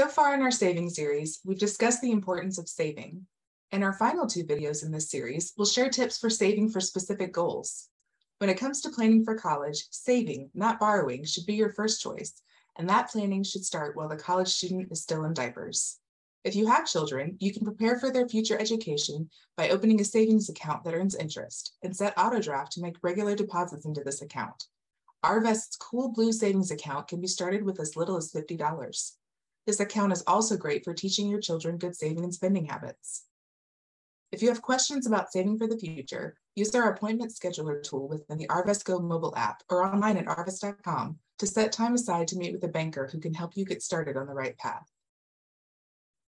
So far in our saving series, we've discussed the importance of saving. In our final two videos in this series, we'll share tips for saving for specific goals. When it comes to planning for college, saving, not borrowing, should be your first choice, and that planning should start while the college student is still in diapers. If you have children, you can prepare for their future education by opening a savings account that earns interest and set AutoDraft to make regular deposits into this account. Arvest's Cool Blue Savings Account can be started with as little as $50. This account is also great for teaching your children good saving and spending habits. If you have questions about saving for the future, use our appointment scheduler tool within the Arvest Go mobile app or online at arvest.com to set time aside to meet with a banker who can help you get started on the right path.